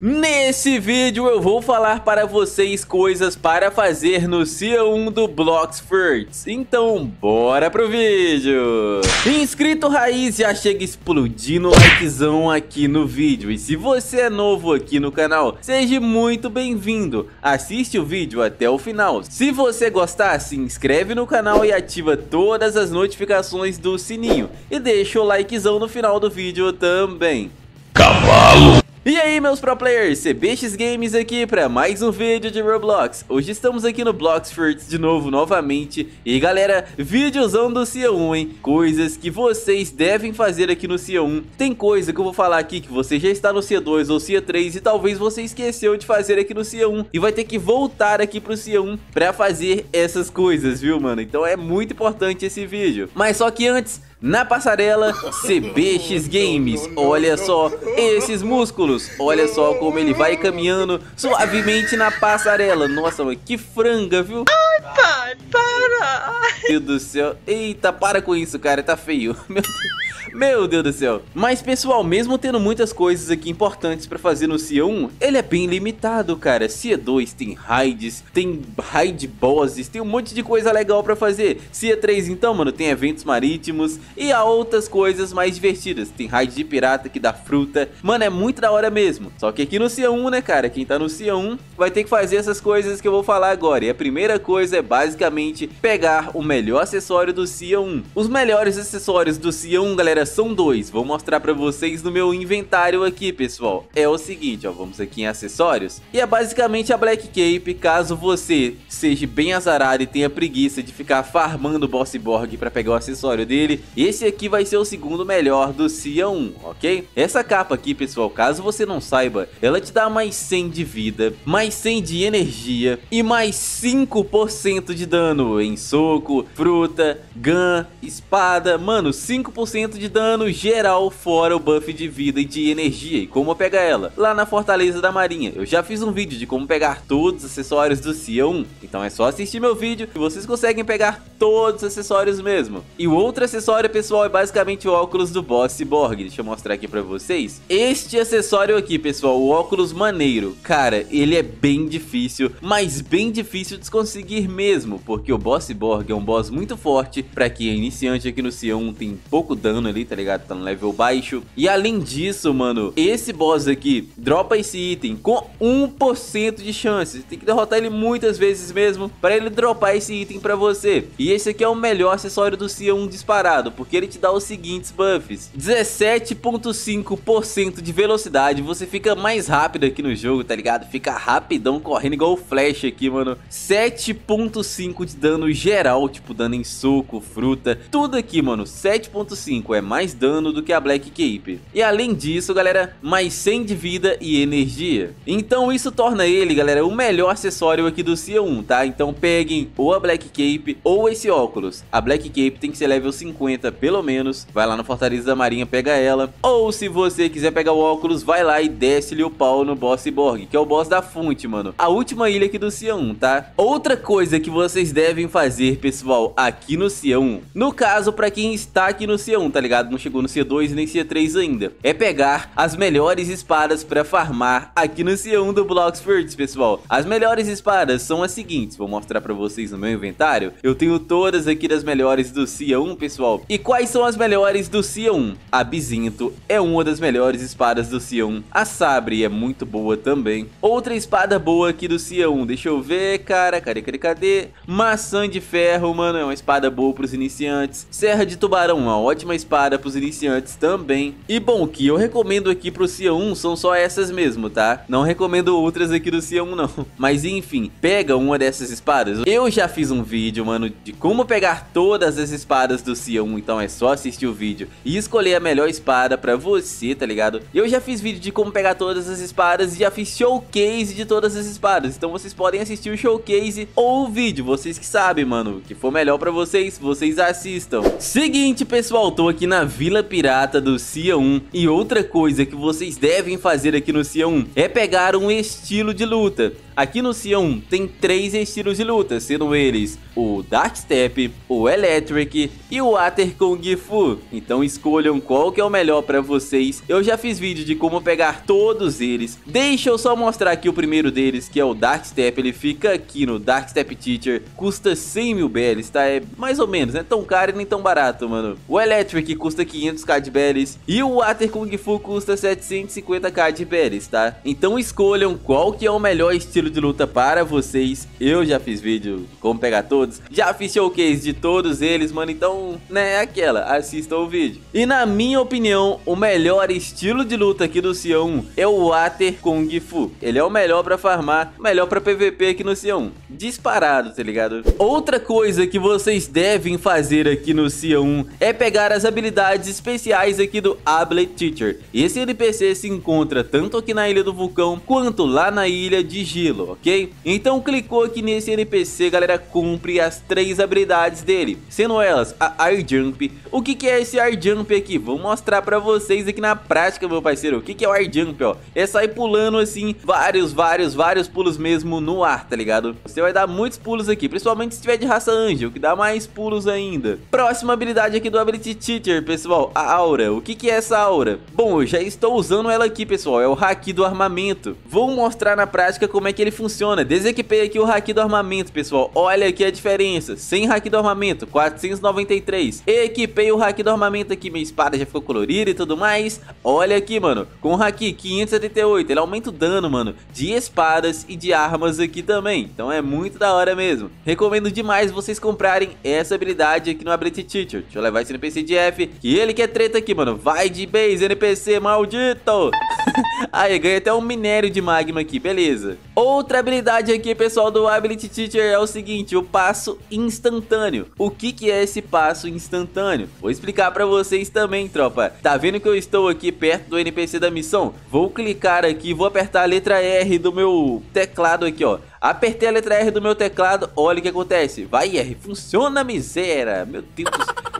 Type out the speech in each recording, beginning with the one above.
Nesse vídeo eu vou falar para vocês coisas para fazer no Cia 1 do Bloxfirts, então bora pro vídeo! Inscrito raiz já chega explodindo likezão aqui no vídeo, e se você é novo aqui no canal, seja muito bem-vindo, assiste o vídeo até o final. Se você gostar, se inscreve no canal e ativa todas as notificações do sininho, e deixa o likezão no final do vídeo também. Cavalo! E aí meus pro players, CBX Games aqui para mais um vídeo de Roblox. Hoje estamos aqui no Bloxfort de novo, novamente. E galera, videozão do Cia 1, hein? Coisas que vocês devem fazer aqui no Cia 1 Tem coisa que eu vou falar aqui que você já está no Cia 2 ou Cia 3 E talvez você esqueceu de fazer aqui no Cia 1 E vai ter que voltar aqui pro Cia 1 para fazer essas coisas, viu mano? Então é muito importante esse vídeo. Mas só que antes na passarela, CBX Games, olha só esses músculos, olha só como ele vai caminhando suavemente na passarela. Nossa, mano, que franga, viu? Ai, pai, para! Meu Deus do céu, eita, para com isso, cara, tá feio. Meu Deus. Meu Deus do céu. Mas pessoal, mesmo tendo muitas coisas aqui importantes pra fazer no Cia 1, ele é bem limitado, cara. Cia 2 tem raids, tem raid bosses, tem um monte de coisa legal pra fazer. Cia 3 então, mano, tem eventos marítimos e há outras coisas mais divertidas. Tem raid de pirata que dá fruta. Mano, é muito da hora mesmo. Só que aqui no Cia 1, né, cara, quem tá no Cia 1 vai ter que fazer essas coisas que eu vou falar agora. E a primeira coisa é basicamente pegar o melhor acessório do Cia 1. Os melhores acessórios do Cia 1, galera, são dois. Vou mostrar pra vocês no meu inventário aqui, pessoal. É o seguinte, ó, vamos aqui em acessórios. E é basicamente a Black Cape, caso você seja bem azarado e tenha preguiça de ficar farmando o Boss Borg pra pegar o acessório dele. Esse aqui vai ser o segundo melhor do Cia 1, ok? Essa capa aqui, pessoal, caso você não saiba, ela te dá mais 100 de vida, mais 100 de energia e mais 5% de dano em soco, fruta, gun, espada. Mano, 5% de dano geral fora o buff de vida e de energia e como pegar ela lá na Fortaleza da Marinha. Eu já fiz um vídeo de como pegar todos os acessórios do Cia 1, então é só assistir meu vídeo que vocês conseguem pegar todos os acessórios mesmo. E o outro acessório, pessoal, é basicamente o óculos do Boss Cyborg. Deixa eu mostrar aqui pra vocês. Este acessório aqui, pessoal, o óculos maneiro. Cara, ele é bem difícil, mas bem difícil de conseguir mesmo, porque o Boss Cyborg é um boss muito forte. Pra quem é iniciante aqui no Cia 1, tem pouco dano ali, tá ligado? Tá no level baixo. E além disso, mano, esse boss aqui dropa esse item com 1% de chance. Tem que derrotar ele muitas vezes mesmo para ele dropar esse item pra você. E esse aqui é o melhor acessório do Cia 1 disparado, porque ele te dá os seguintes buffs. 17.5% de velocidade, você fica mais rápido aqui no jogo, tá ligado? Fica rapidão, correndo igual o Flash aqui, mano. 7.5 de dano geral, tipo dano em soco, fruta, tudo aqui, mano. 7.5 é mais dano do que a Black Cape. E além disso, galera, mais 100 de vida e energia. Então isso torna ele, galera, o melhor acessório aqui do Cia 1, tá? Então peguem ou a Black Cape ou esse óculos. A Black Cape tem que ser level 50 pelo menos. Vai lá no Fortaleza da Marinha, pega ela. Ou se você quiser pegar o óculos, vai lá e desce-lhe o pau no Boss Cyborg, que é o boss da fonte, mano. A última ilha aqui do Cia 1, tá? Outra coisa que vocês devem fazer, pessoal, aqui no Cia 1, no caso, pra quem está aqui no Cia 1, tá ligado? Não chegou no C2 nem C3 ainda. É pegar as melhores espadas para farmar aqui no C1 do Bloxford, pessoal. As melhores espadas são as seguintes, vou mostrar para vocês no meu inventário. Eu tenho todas aqui das melhores do CIA1, pessoal. E quais são as melhores do CIA1? A Bizinto é uma das melhores espadas do CIA1. A Sabre é muito boa também. Outra espada boa aqui do CIA1, deixa eu ver, cara, cadê, cadê, cadê? Maçã de ferro, mano, é uma espada boa pros iniciantes. Serra de tubarão, uma ótima espada para os iniciantes também. E bom, o que eu recomendo aqui pro Cia 1 são só essas mesmo, tá? Não recomendo outras aqui do Cia 1 não. Mas enfim, pega uma dessas espadas. Eu já fiz um vídeo, mano, de como pegar todas as espadas do Cia 1, então é só assistir o vídeo e escolher a melhor espada pra você, tá ligado? Eu já fiz vídeo de como pegar todas as espadas e já fiz showcase de todas as espadas, então vocês podem assistir o showcase ou o vídeo, vocês que sabem, mano, o que for melhor pra vocês, vocês assistam. Seguinte, pessoal, tô aqui na Vila Pirata do Cia 1. E outra coisa que vocês devem fazer aqui no Cia 1 é pegar um estilo de luta. Aqui no 1 tem três estilos de luta, sendo eles o Dark Step, o Electric e o Water Kung Fu. Então escolham qual que é o melhor para vocês. Eu já fiz vídeo de como pegar todos eles. Deixa eu só mostrar aqui o primeiro deles, que é o Dark Step. Ele fica aqui no Dark Step Teacher, custa 100 mil bells, tá? É mais ou menos, não é tão caro e nem tão barato, mano. O Electric custa 500k de bells e o Water Kung Fu custa 750k de bells, tá? Então escolham qual que é o melhor estilo de luta para vocês. Eu já fiz vídeo como pegar todos, já fiz showcase de todos eles, mano. Então, né, é aquela, assista o vídeo. E na minha opinião, o melhor estilo de luta aqui do Sion é o Water Kung Fu. Ele é o melhor pra farmar, melhor pra PVP aqui no Sion. Disparado, tá ligado? Outra coisa que vocês devem fazer aqui no Cia 1 é pegar as habilidades especiais aqui do Ablet Teacher. Esse NPC se encontra tanto aqui na Ilha do Vulcão quanto lá na Ilha de Gelo, ok? Então clicou aqui nesse NPC, galera, cumpre as três habilidades dele, sendo elas a Air Jump. O que, que é esse Air Jump aqui? Vou mostrar pra vocês aqui na prática, meu parceiro. O que, que é o Air Jump, ó? É sair pulando assim, vários, vários, vários pulos mesmo no ar, tá ligado? Você vai dar muitos pulos aqui, principalmente se tiver de raça Angel, que dá mais pulos ainda. Próxima habilidade aqui do Ability Teacher, pessoal, a Aura. O que, que é essa Aura? Bom, eu já estou usando ela aqui, pessoal, é o Haki do Armamento. Vou mostrar na prática como é que ele funciona. Desequipei aqui o Haki do Armamento, pessoal. Olha aqui a diferença. Sem Haki do Armamento, 493. Equipei o Haki do Armamento aqui, minha espada já ficou colorida e tudo mais. Olha aqui, mano, com o Haki 578, ele aumenta o dano, mano, de espadas e de armas aqui também. Então é muito da hora mesmo. Recomendo demais vocês comprarem essa habilidade aqui no Ability Teacher. Deixa eu levar esse NPC de F, que ele que é treta aqui, mano. Vai de base, NPC maldito! Aí, ganhei até um minério de magma aqui, beleza. Outra habilidade aqui, pessoal, do Ability Teacher é o seguinte, o passo instantâneo. O que que é esse passo instantâneo? Vou explicar pra vocês também, tropa. Tá vendo que eu estou aqui perto do NPC da missão? Vou clicar aqui, vou apertar a letra R do meu teclado aqui, ó. Apertei a letra R do meu teclado, olha o que acontece. Vai R, funciona miséria. Meu Deus,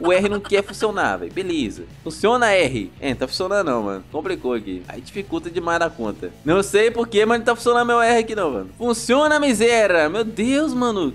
o R não quer funcionar, velho. Beleza. Funciona R. É, não tá funcionando não, mano. Complicou aqui. Aí dificulta demais na conta. Não sei porquê, mas não tá funcionando meu R aqui não, mano. Funciona miséria. Meu Deus, mano.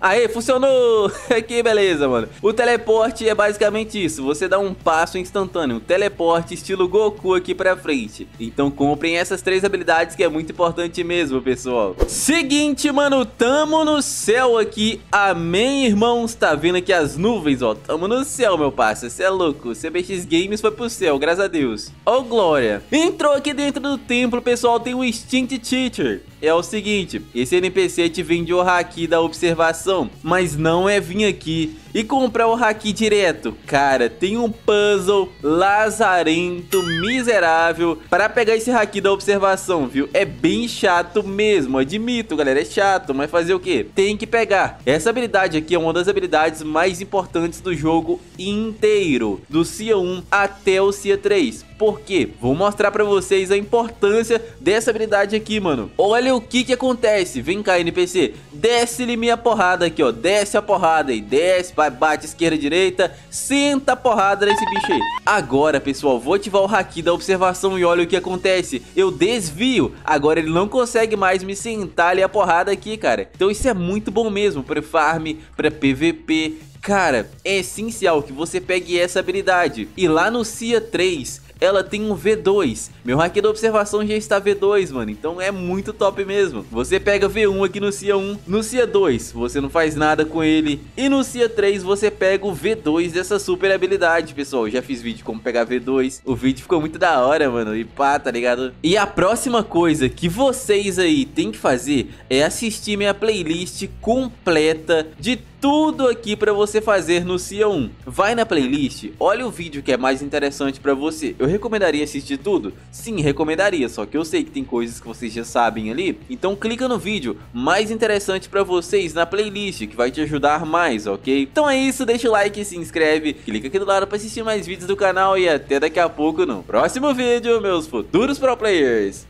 Aê, funcionou! que beleza, mano. O teleporte é basicamente isso. Você dá um passo instantâneo. Um teleporte estilo Goku aqui pra frente. Então comprem essas três habilidades que é muito importante mesmo, pessoal. Seguinte, mano. Tamo no céu aqui. Amém, irmãos. Tá vendo aqui as nuvens, ó. Tamo no céu, meu parceiro. Você é louco. CBX Games foi pro céu, graças a Deus. Ó, oh, glória. Entrou aqui dentro do templo, pessoal. Tem o Instinct Teacher. É o seguinte, esse NPC te vende o haki da observação, mas não é vir aqui e comprar o haki direto. Cara, tem um puzzle lazarento, miserável, para pegar esse haki da observação, viu? É bem chato mesmo, admito, galera, é chato, mas fazer o que? Tem que pegar. Essa habilidade aqui é uma das habilidades mais importantes do jogo inteiro, do Cia 1 até o Cia 3. Por quê? Vou mostrar pra vocês a importância dessa habilidade aqui, mano. Olha o que que acontece. Vem cá, NPC. Desce-lhe minha porrada aqui, ó. Desce a porrada aí. Desce, vai, bate esquerda, direita. Senta a porrada nesse bicho aí. Agora, pessoal, vou ativar o haki da observação e olha o que acontece. Eu desvio. Agora ele não consegue mais me sentar ali a porrada aqui, cara. Então isso é muito bom mesmo pra farm, pra PVP. Cara, é essencial que você pegue essa habilidade. E lá no CIA 3 ela tem um V2. Meu hack da observação já está V2, mano. Então é muito top mesmo. Você pega V1 aqui no CIA 1. No CIA 2, você não faz nada com ele. E no CIA 3, você pega o V2 dessa super habilidade, pessoal. Eu já fiz vídeo como pegar V2. O vídeo ficou muito da hora, mano. E pá, tá ligado? E a próxima coisa que vocês aí tem que fazer é assistir minha playlist completa de tudo aqui para você fazer no CIA 1. Vai na playlist, olha o vídeo que é mais interessante para você. Eu recomendaria assistir tudo? Sim, recomendaria, só que eu sei que tem coisas que vocês já sabem ali. Então clica no vídeo mais interessante para vocês na playlist, que vai te ajudar mais, ok? Então é isso, deixa o like, se inscreve, clica aqui do lado para assistir mais vídeos do canal e até daqui a pouco no próximo vídeo, meus futuros pro players.